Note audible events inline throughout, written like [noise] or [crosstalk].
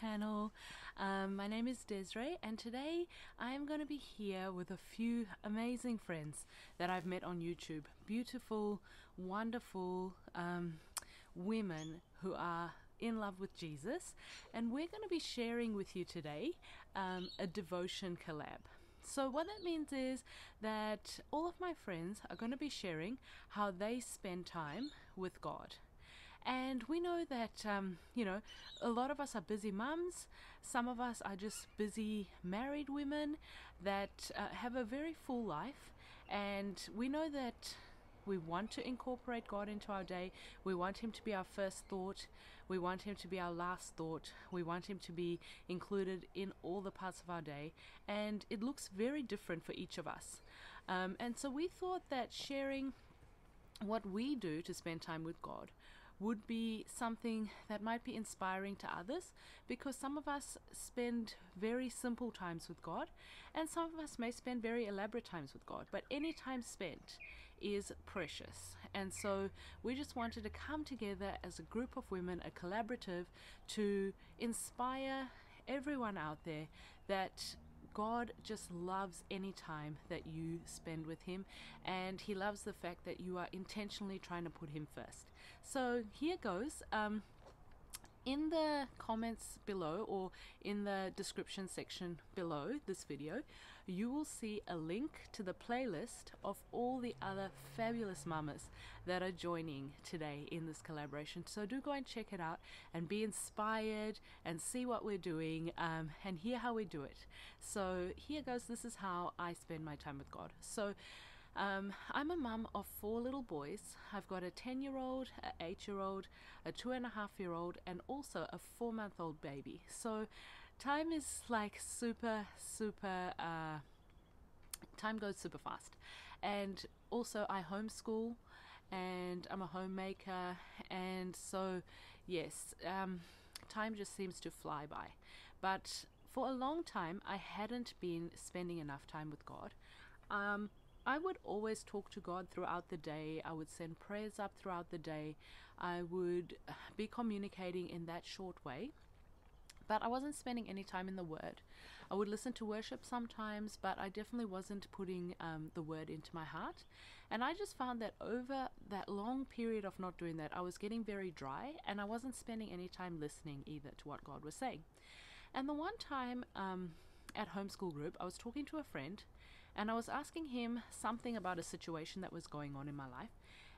channel. Um, my name is Desrae, and today I am going to be here with a few amazing friends that I've met on YouTube. Beautiful, wonderful um, women who are in love with Jesus, and we're going to be sharing with you today um, a devotion collab. So, what that means is that all of my friends are going to be sharing how they spend time with God. And we know that, um, you know, a lot of us are busy mums. Some of us are just busy married women that uh, have a very full life. And we know that we want to incorporate God into our day. We want Him to be our first thought. We want Him to be our last thought. We want Him to be included in all the parts of our day. And it looks very different for each of us. Um, and so we thought that sharing what we do to spend time with God would be something that might be inspiring to others because some of us spend very simple times with God and some of us may spend very elaborate times with God. But any time spent is precious. And so we just wanted to come together as a group of women, a collaborative, to inspire everyone out there that God just loves any time that you spend with Him, and He loves the fact that you are intentionally trying to put Him first. So here goes. Um, in the comments below or in the description section below this video you will see a link to the playlist of all the other fabulous mamas that are joining today in this collaboration. So do go and check it out and be inspired and see what we're doing um, and hear how we do it. So here goes this is how I spend my time with God. So um, I'm a mum of four little boys. I've got a 10 year old, an 8 year old, a two and a half year old, and also a four month old baby. So time is like super, super, uh, time goes super fast. And also, I homeschool and I'm a homemaker, and so yes, um, time just seems to fly by. But for a long time, I hadn't been spending enough time with God. Um, I would always talk to God throughout the day. I would send prayers up throughout the day. I would [sighs] be communicating in that short way. But I wasn't spending any time in the Word. I would listen to worship sometimes, but I definitely wasn't putting um, the Word into my heart. And I just found that over that long period of not doing that, I was getting very dry and I wasn't spending any time listening either to what God was saying. And the one time um, at homeschool group, I was talking to a friend and I was asking him something about a situation that was going on in my life.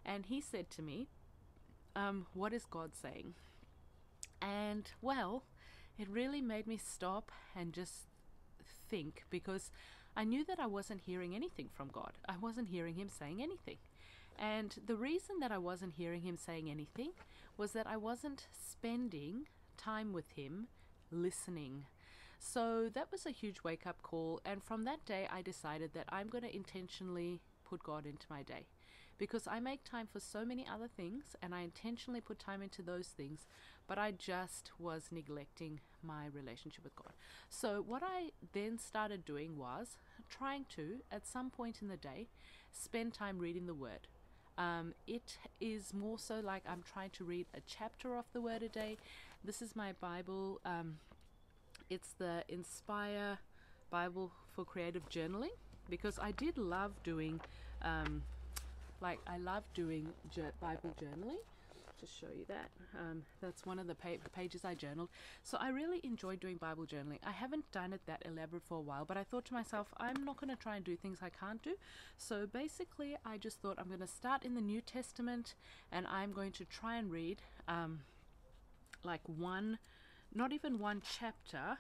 And he said to me, um, What is God saying? And well, it really made me stop and just think because I knew that I wasn't hearing anything from God. I wasn't hearing Him saying anything. And the reason that I wasn't hearing Him saying anything was that I wasn't spending time with Him listening. So that was a huge wake up call. And from that day, I decided that I'm going to intentionally put God into my day because I make time for so many other things and I intentionally put time into those things, but I just was neglecting my relationship with God. So, what I then started doing was trying to, at some point in the day, spend time reading the Word. Um, it is more so like I'm trying to read a chapter of the Word a day. This is my Bible. Um, it's the Inspire Bible for Creative Journaling because I did love doing, um, like, I love doing Bible journaling. Just show you that. Um, that's one of the pa- pages I journaled. So I really enjoyed doing Bible journaling. I haven't done it that elaborate for a while, but I thought to myself, I'm not going to try and do things I can't do. So basically, I just thought I'm going to start in the New Testament and I'm going to try and read um, like one not even one chapter.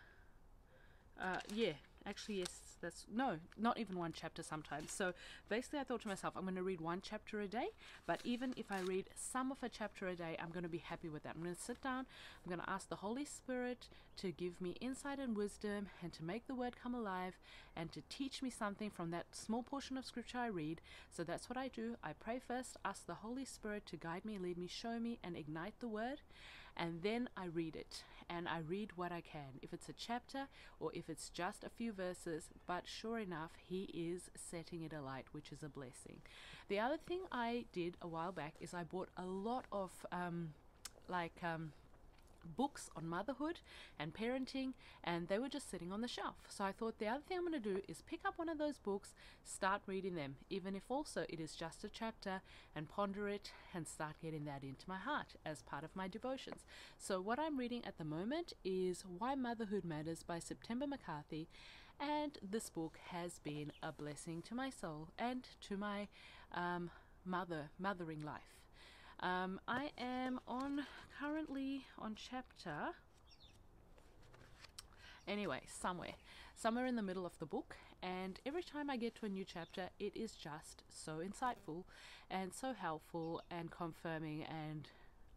Uh, yeah, actually, yes, that's no, not even one chapter sometimes. So basically, I thought to myself, I'm going to read one chapter a day, but even if I read some of a chapter a day, I'm going to be happy with that. I'm going to sit down, I'm going to ask the Holy Spirit to give me insight and wisdom and to make the word come alive and to teach me something from that small portion of scripture I read. So that's what I do. I pray first, ask the Holy Spirit to guide me, lead me, show me, and ignite the word, and then I read it and I read what I can. If it's a chapter or if it's just a few verses, but sure enough, he is setting it alight, which is a blessing. The other thing I did a while back is I bought a lot of um, like um, books on motherhood and parenting and they were just sitting on the shelf. So i thought the other thing i'm going to do is pick up one of those books start reading them even if also it is just a chapter and ponder it and start getting that into my heart as part of my devotions. So what i'm reading at the moment is why motherhood matters by september mccarthy and this book has been a blessing to my soul and to my um, mother mothering life um, I am on currently on chapter. Anyway, somewhere, somewhere in the middle of the book, and every time I get to a new chapter, it is just so insightful and so helpful and confirming and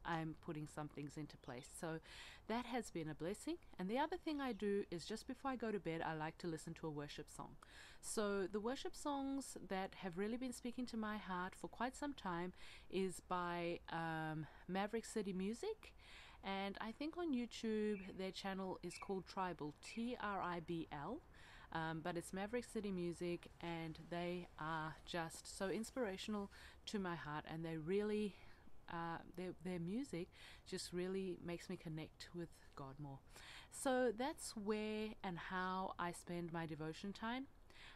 I'm putting some things into place. So that has been a blessing. And the other thing I do is just before I go to bed, I like to listen to a worship song. So the worship songs that have really been speaking to my heart for quite some time is by um, Maverick City Music. And I think on YouTube, their channel is called TRIBL, T R I B L. Um, but it's Maverick City Music, and they are just so inspirational to my heart, and they really uh, their, their music just really makes me connect with God more. So that's where and how I spend my devotion time.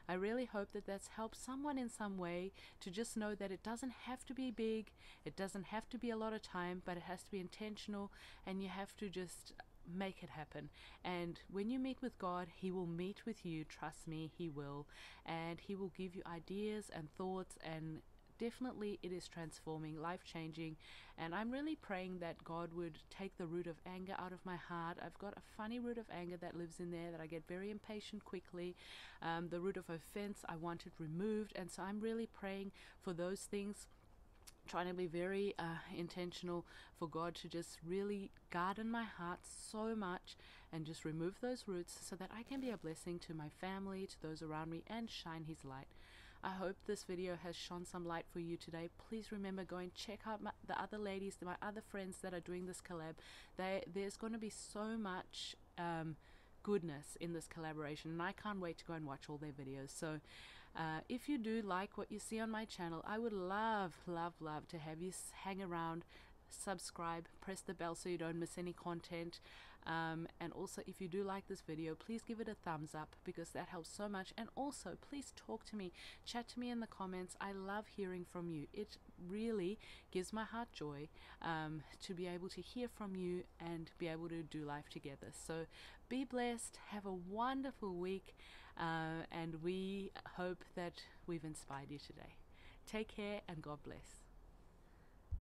I really hope that that's helped someone in some way to just know that it doesn't have to be big, it doesn't have to be a lot of time, but it has to be intentional and you have to just make it happen. And when you meet with God, He will meet with you. Trust me, He will. And He will give you ideas and thoughts and definitely it is transforming, life changing, and I'm really praying that God would take the root of anger out of my heart. I've got a funny root of anger that lives in there that I get very impatient quickly. Um, the root of offense, I want it removed, and so I'm really praying for those things trying to be very uh, intentional for God to just really garden my heart so much and just remove those roots so that I can be a blessing to my family, to those around me, and shine His light. I hope this video has shone some light for you today. Please remember go and check out my, the other ladies, my other friends that are doing this collab. They, there's going to be so much um, goodness in this collaboration and I can't wait to go and watch all their videos. So uh, if you do like what you see on my channel, I would love, love, love to have you hang around, subscribe, press the bell so you don't miss any content. Um, and also, if you do like this video, please give it a thumbs up because that helps so much. And also, please talk to me, chat to me in the comments. I love hearing from you. It really gives my heart joy um, to be able to hear from you and be able to do life together. So, be blessed, have a wonderful week, uh, and we hope that we've inspired you today. Take care and God bless.